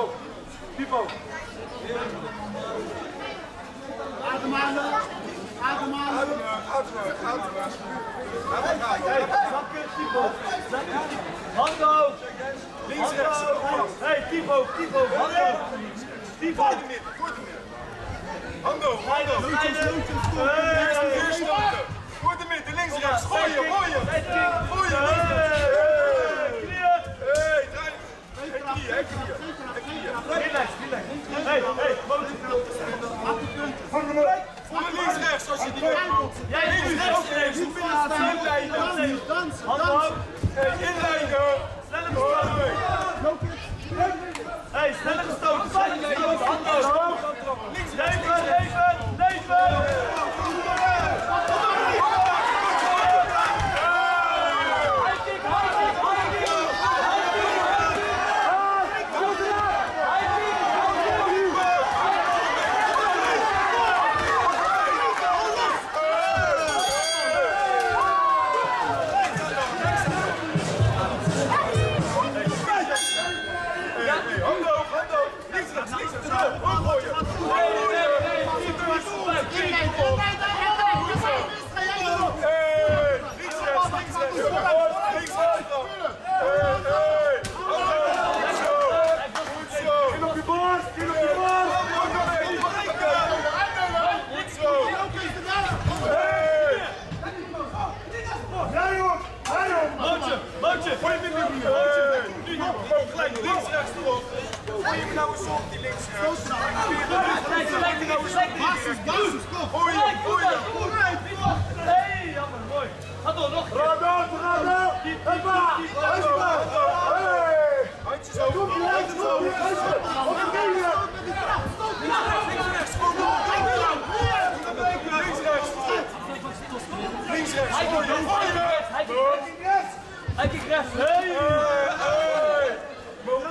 hoog, diep hoog. Hand hoog. Diep hoog. Kort in midden, kort in midden. Hand hoog, hand hoog. Rijden. Eerst Hey. eerst stoten. Kort in midden, links, rechts. Gooi je, gooi je. Hey. Gooi je, links, rechts. Jij links, rechts, rechts. Inleiden. Dansen. Hand hoog. Hey, inleiden. Basis, basis, kom. Hem, gooi hem. Hey, jammer, mooi. Ga door, nog keer. Rado, Rado. Hoppa, hoppa. Hey. Handjes over. Handjes komt ie, over. komt ie. Op de knieën. Links, rechts. Door. Links, rechts. Rechts. Hem, gooi hem. Hij kijkt rechts. Hij kijkt rechts. Hey. Hey.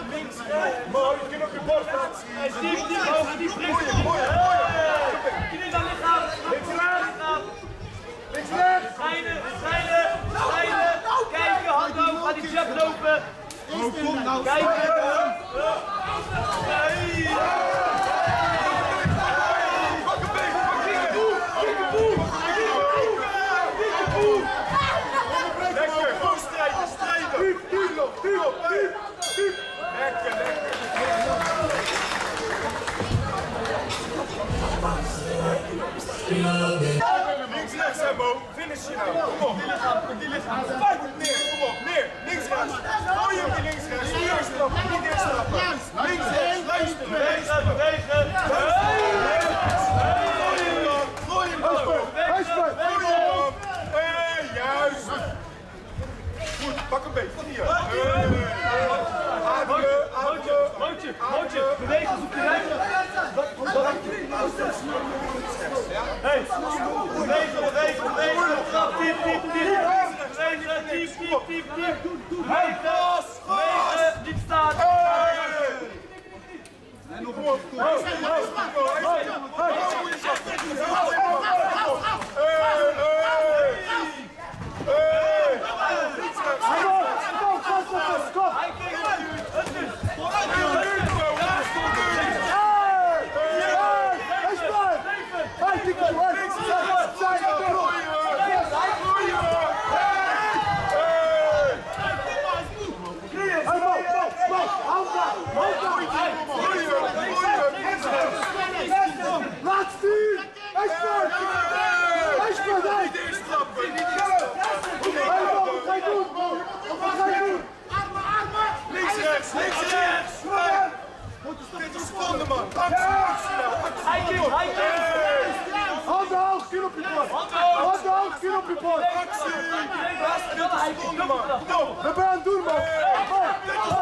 Links, rechts. Je kunt op je borst laten zien. Hey, diep, diep, diep, rechts. Gooi hem, gooi hem, gooi hem. Hey. Knie naar lichaam. Links, rechts. Lichaam. Links, rechts. Schijnen, schijnen, schijnen. Kijken, hand hoog. Ga die jab lopen. Kijken. Hey. Pak een been, pak een been. Pak een boel. Pak een boel. Lekker, gewoon strijden, strijden. Diep, diep, diep, diep, diep. Lekker, lekker. Links, rechts, hè, Mo. Finish je nou. Kom op. Die lichaam, neer, kom op, neer. Links, rechts. Gooi die links, rechts. Niet eerst trappen, niet. Links, rechts, luisteren. Bewegen, bewegen. Gooi hem dan, gooi hem dan. Gooi hem dan. Juist. Goed, pak een beetje. Hier. Ademen, ademen. Mootje, mootje, bewegen, zoek je rijden. Hey, bewegen, bewegen, bewegen. Trap, diep, diep, diep. Bewegen, diep, diep, diep, diep. Hey, gas, bewegen, diep staan. Kom op, kom op. Kom, kom, kom, kom. Hij kijkt, het is. Huispunt. Hey, diep, hey. Zij, zij, door. Knieën, hey, Mo, Mo, Mo. Hand daar, hand daar. Laat stuur. Huispunt. Huispunt, hey. Hey, Mo, wat ga je doen? Wat ga je doen? Armen, armen. Links, links, rechts. 20 seconden, man. Kijkt. Handen hoog, kin op je hoog. Handen hoog, kin op je ben je aan het doen, man?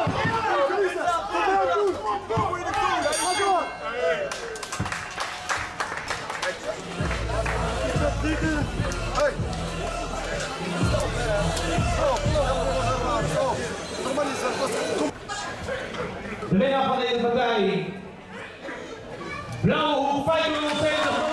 Lena Fadhili Fadhili. Bravo, hufai unayopenda.